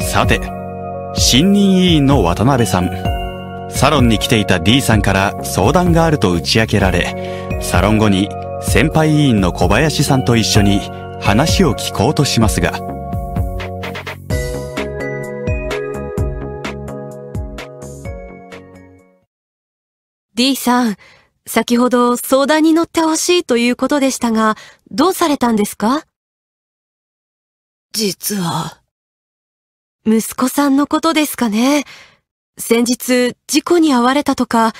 さて、新任委員の渡辺さん。サロンに来ていた D さんから相談があると打ち明けられ、サロン後に先輩委員の小林さんと一緒に話を聞こうとしますが、D さん、先ほど相談に乗ってほしいということでしたが、どうされたんですか？実は、息子さんのことですかね？先日、事故に遭われたとか、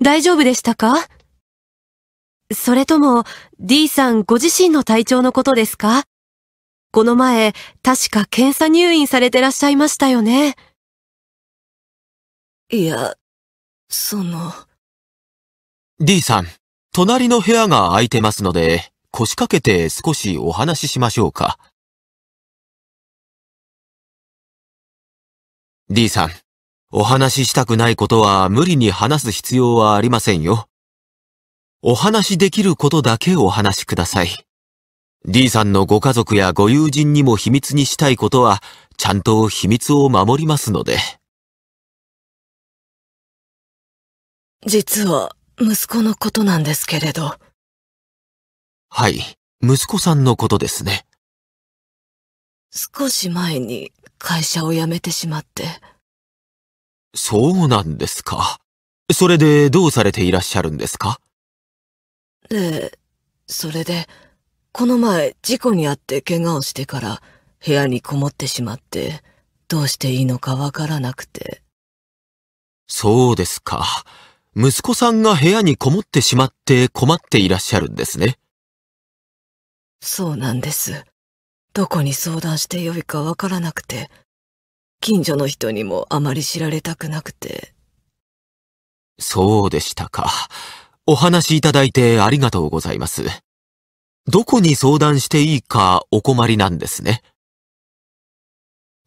大丈夫でしたか？それとも、D さんご自身の体調のことですか？この前、確か検査入院されてらっしゃいましたよね。いや、その、D さん、隣の部屋が空いてますので、腰掛けて少しお話ししましょうか。D さん、お話ししたくないことは無理に話す必要はありませんよ。お話しできることだけお話しください。D さんのご家族やご友人にも秘密にしたいことは、ちゃんと秘密を守りますので。実は、息子のことなんですけれど、はい、息子さんのことですね。少し前に会社を辞めてしまって、そうなんですか。それでどうされていらっしゃるんですか？で、それで、この前事故に遭って怪我をしてから部屋にこもってしまって、どうしていいのかわからなくて、そうですか。息子さんが部屋にこもってしまって困っていらっしゃるんですね。そうなんです。どこに相談してよいかわからなくて、近所の人にもあまり知られたくなくて、そうでしたか。お話しいただいてありがとうございます。どこに相談していいかお困りなんですね。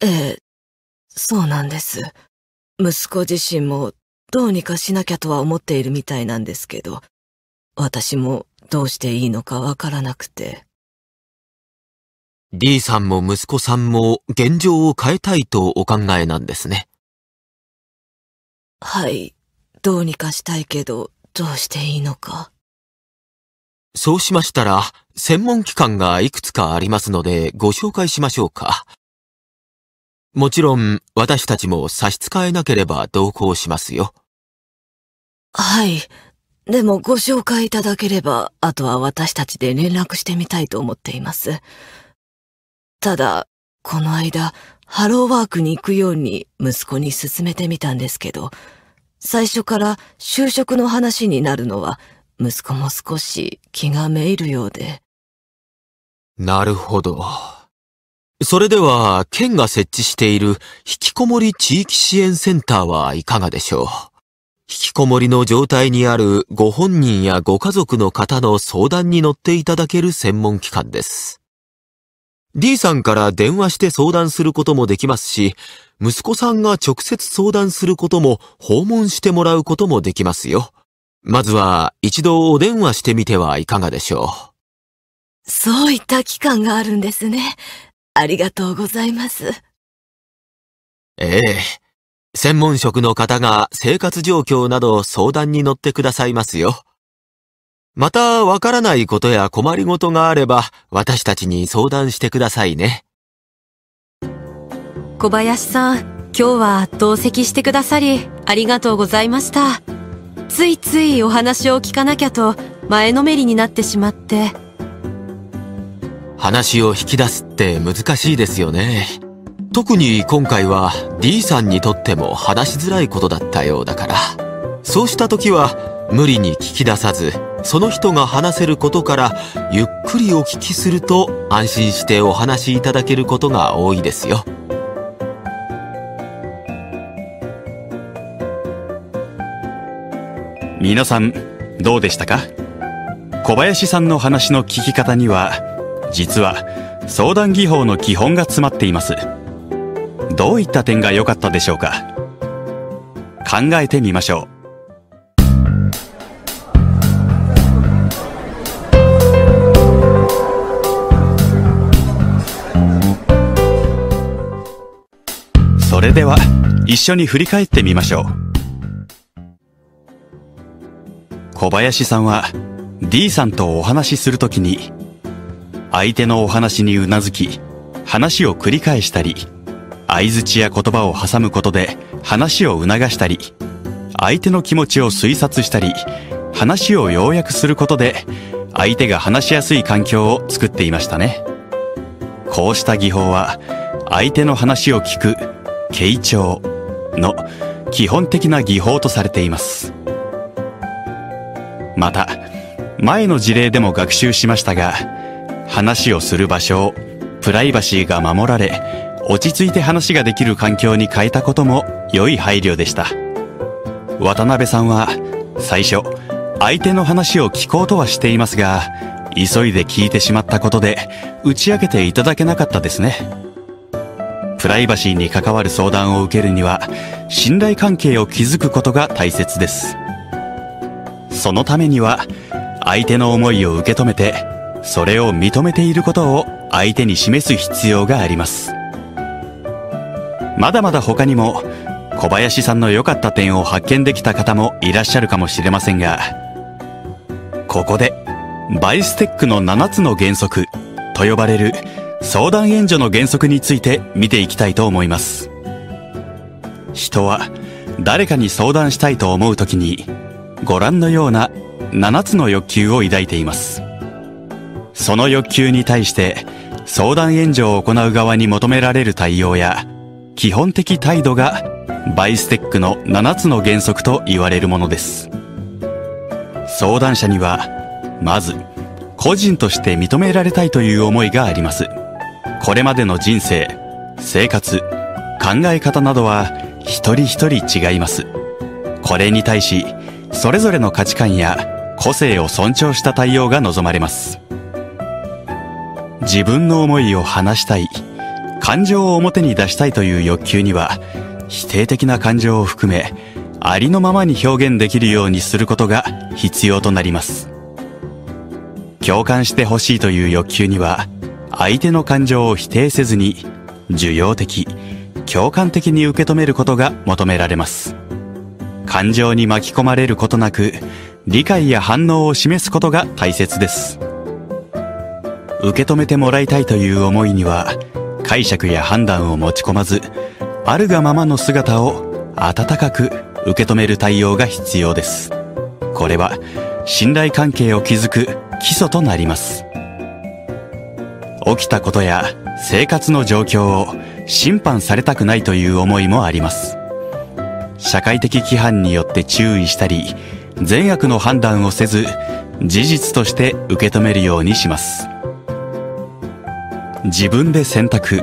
ええ、そうなんです。息子自身もどうにかしなきゃとは思っているみたいなんですけど、私もどうしていいのかわからなくて。D さんも息子さんも現状を変えたいとお考えなんですね。はい、どうにかしたいけど、どうしていいのか。そうしましたら、専門機関がいくつかありますのでご紹介しましょうか。もちろん、私たちも差し支えなければ同行しますよ。はい。でもご紹介いただければ、あとは私たちで連絡してみたいと思っています。ただ、この間、ハローワークに行くように息子に勧めてみたんですけど、最初から就職の話になるのは、息子も少し気がめいるようで。なるほど。それでは、県が設置している引きこもり地域支援センターはいかがでしょう？引きこもりの状態にあるご本人やご家族の方の相談に乗っていただける専門機関です。D さんから電話して相談することもできますし、息子さんが直接相談することも訪問してもらうこともできますよ。まずは一度お電話してみてはいかがでしょう？そういった機関があるんですね。ありがとうございます。ええ。専門職の方が生活状況など相談に乗ってくださいますよ。また、わからないことや困りごとがあれば、私たちに相談してくださいね。小林さん、今日は同席してくださり、ありがとうございました。ついついお話を聞かなきゃと、前のめりになってしまって。話を引き出すって難しいですよね。特に今回は D さんにとっても話しづらいことだったようだから。そうした時は無理に聞き出さず、その人が話せることからゆっくりお聞きすると安心してお話しいただけることが多いですよ。皆さん、どうでしたか？小林さんの話の聞き方には、実は相談技法の基本が詰まっています。どういった点が良かったでしょうか？考えてみましょう。それでは一緒に振り返ってみましょう。小林さんは D さんとお話しするときに相手のお話にうなずき話を繰り返したり相づちや言葉を挟むことで話を促したり相手の気持ちを推察したり話を要約することで相手が話しやすい環境を作っていましたね。こうした技法は相手の話を聞く傾聴の基本的な技法とされています。また前の事例でも学習しましたが話をする場所をプライバシーが守られ落ち着いて話ができる環境に変えたことも良い配慮でした。渡辺さんは最初相手の話を聞こうとはしていますが急いで聞いてしまったことで打ち明けていただけなかったですね。プライバシーに関わる相談を受けるには信頼関係を築くことが大切です。そのためには相手の思いを受け止めてそれを認めていることを相手に示す必要があります。まだまだ他にも小林さんの良かった点を発見できた方もいらっしゃるかもしれませんがここでバイステックの7つの原則と呼ばれる相談援助の原則について見ていきたいと思います。人は誰かに相談したいと思う時にご覧のような7つの欲求を抱いています。その欲求に対して相談援助を行う側に求められる対応や基本的態度がバイステックの7つの原則と言われるものです。相談者にはまず個人として認められたいという思いがあります。これまでの人生生活考え方などは一人一人違います。これに対しそれぞれの価値観や個性を尊重した対応が望まれます。自分の思いを話したい。感情を表に出したいという欲求には否定的な感情を含めありのままに表現できるようにすることが必要となります。共感してほしいという欲求には相手の感情を否定せずに受容的共感的に受け止めることが求められます。感情に巻き込まれることなく理解や反応を示すことが大切です。受け止めてもらいたいという思いには解釈や判断を持ち込まずあるがままの姿を温かく受け止める対応が必要です。これは信頼関係を築く基礎となります。起きたことや生活の状況を審判されたくないという思いもあります。社会的規範によって注意したり善悪の判断をせず事実として受け止めるようにします。自分で選択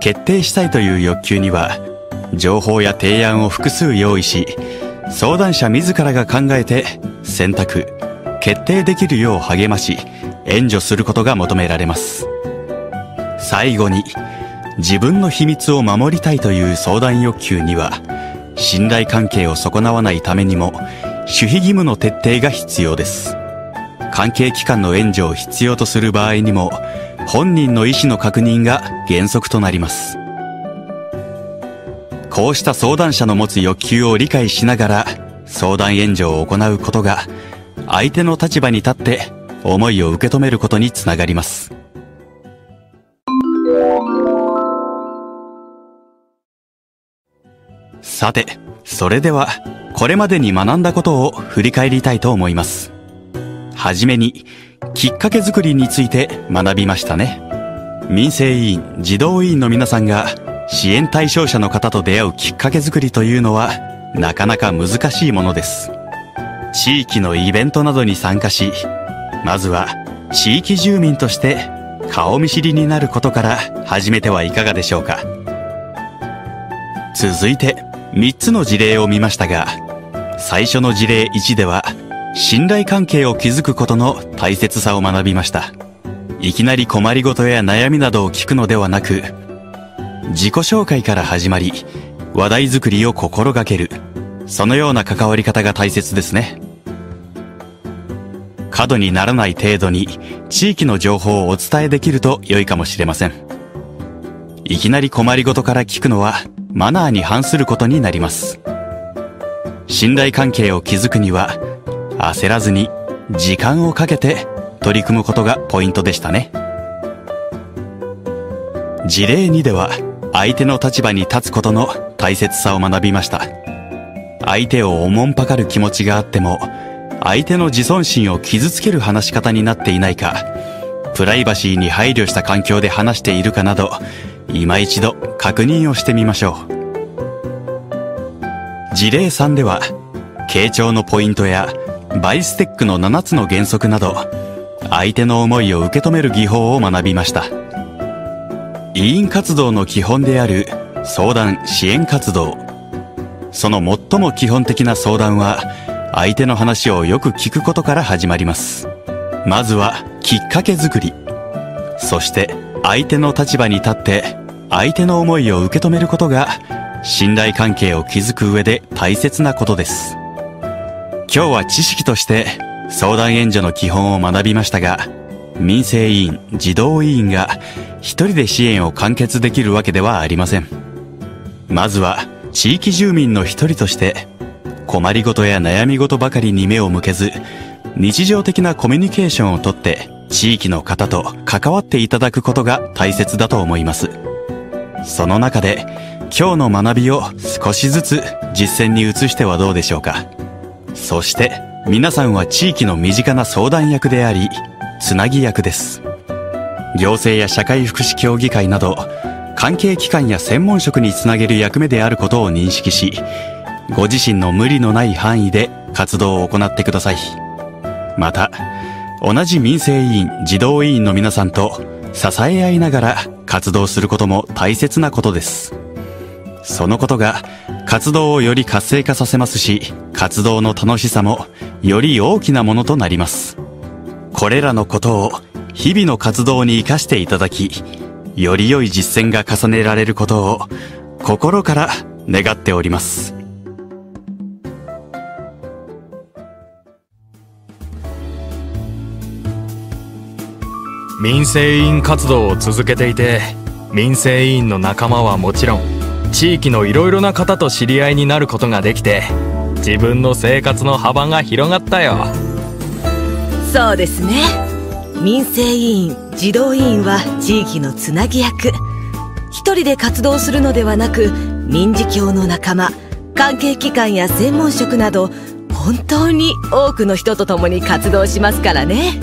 決定したいという欲求には情報や提案を複数用意し相談者自らが考えて選択決定できるよう励まし援助することが求められます。最後に自分の秘密を守りたいという相談欲求には信頼関係を損なわないためにも守秘義務の徹底が必要です。関係機関の援助を必要とする場合にも本人の意思の確認が原則となります。こうした相談者の持つ欲求を理解しながら相談援助を行うことが相手の立場に立って思いを受け止めることにつながります。さてそれではこれまでに学んだことを振り返りたいと思います。はじめにきっかけ作りについて学びましたね。民生委員児童委員の皆さんが支援対象者の方と出会うきっかけ作りというのはなかなか難しいものです。地域のイベントなどに参加しまずは地域住民として顔見知りになることから始めてはいかがでしょうか。続いて3つの事例を見ましたが最初の事例1では信頼関係を築くことの大切さを学びました。いきなり困りごとや悩みなどを聞くのではなく自己紹介から始まり話題作りを心がける。そのような関わり方が大切ですね。過度にならない程度に地域の情報をお伝えできると良いかもしれません。いきなり困りごとから聞くのはマナーに反することになります。信頼関係を築くには焦らずに時間をかけて取り組むことがポイントでしたね。事例2では相手の立場に立つことの大切さを学びました。相手をおもんぱかる気持ちがあっても相手の自尊心を傷つける話し方になっていないかプライバシーに配慮した環境で話しているかなど今一度確認をしてみましょう。事例3では傾聴のポイントやバイステックの7つの原則など相手の思いを受け止める技法を学びました。委員活動の基本である相談支援活動。その最も基本的な相談は相手の話をよく聞くことから始まります。まずはきっかけ作り。そして相手の立場に立って相手の思いを受け止めることが信頼関係を築く上で大切なことです。今日は知識として相談援助の基本を学びましたが民生委員児童委員が一人で支援を完結できるわけではありません。まずは地域住民の一人として困りごとや悩み事ばかりに目を向けず日常的なコミュニケーションをとって地域の方と関わっていただくことが大切だと思います。その中で今日の学びを少しずつ実践に移してはどうでしょうか。そして皆さんは地域の身近な相談役でありつなぎ役です。行政や社会福祉協議会など関係機関や専門職につなげる役目であることを認識しご自身の無理のない範囲で活動を行ってください。また同じ民生委員児童委員の皆さんと支え合いながら活動することも大切なことです。そのことが活動をより活性化させますし活動の楽しさもより大きなものとなります。これらのことを日々の活動に生かしていただきより良い実践が重ねられることを心から願っております。民生委員活動を続けていて民生委員の仲間はもちろん地域のいろいろな方と知り合いになることができて自分の生活の幅が広がったよ。そうですね。民生委員児童委員は地域のつなぎ役。一人で活動するのではなく民事協の仲間関係機関や専門職など本当に多くの人と共に活動しますからね。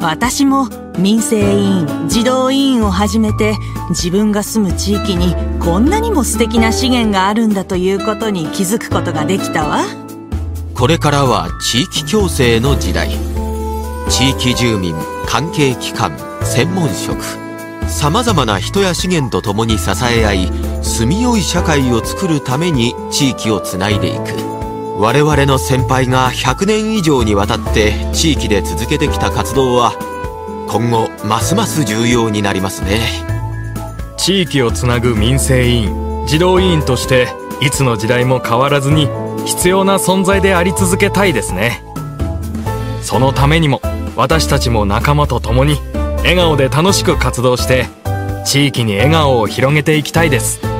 私も民生委員児童委員を始めて自分が住む地域にこんなにも素敵な資源があるんだということに気づくことができたわ。これからは地域共生の時代。地域住民関係機関専門職。さまざまな人や資源と共に支え合い住みよい社会を作るために地域をつないでいく。我々の先輩が100年以上にわたって地域で続けてきた活動は今後ますます重要になりますね。地域をつなぐ民生委員児童委員としていつの時代も変わらずに必要な存在であり続けたいですね。そのためにも私たちも仲間と共に笑顔で楽しく活動して地域に笑顔を広げていきたいです。